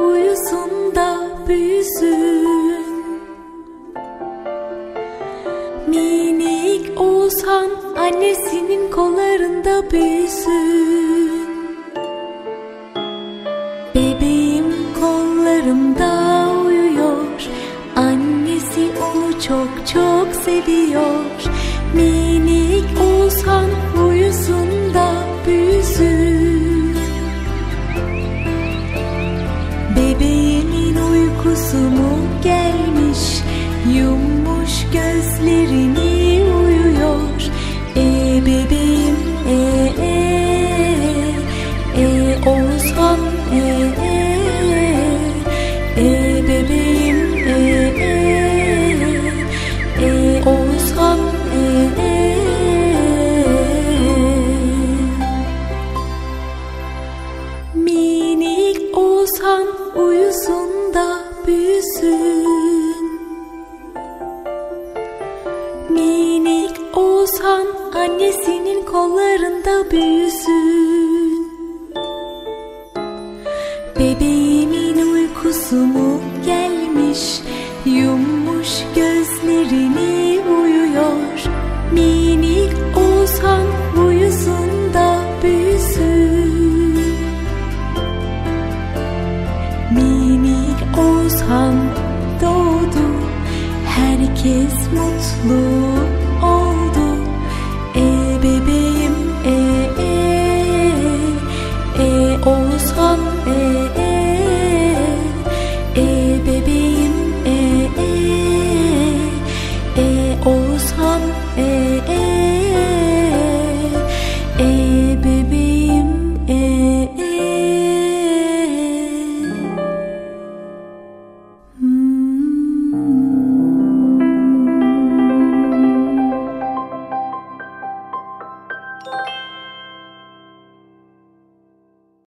uyusun da büyüsün. Minik Oğuzhan annesinin kollarında büyüsün. Bebeğim kollarımda uyuyor. Annesi onu çok çok seviyor. Minik Oğuzhan uyusun da büyüsün uykusu mu gelmiş Yummuş gözlerini uyuyor. E bebeğim e e e Oğuzhan e e e bebeğim e e e Oğuzhan e e Minik Oğuzhan uyusun da büyüsün Minik Oğuzhan annesinin kollarında büyüsün. Bebeğimin uykusu mu gelmiş? Yummuş gözlerini uyuyor. Minik Herkes mutlu oldu. E bebeğim e e E Oğuzhan e e